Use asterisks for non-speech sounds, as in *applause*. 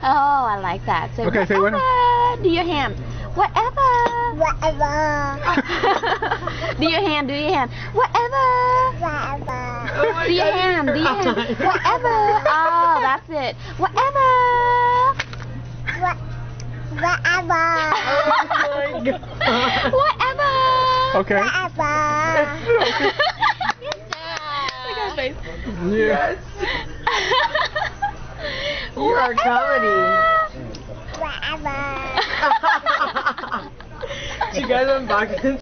Oh, I like that. Say Okay, say whatever. Do your hand. Whatever. Whatever. *laughs* do your hand. Do your hand. Whatever. Whatever. Do your hand. Do your hand. *laughs* Whatever. Oh, that's it. Whatever. What? Whatever. Oh my god. Whatever. Okay. Whatever. *laughs* Look at her face. Yeah. You are comedy. Whatever. Did *laughs* *laughs* you guys unbox it?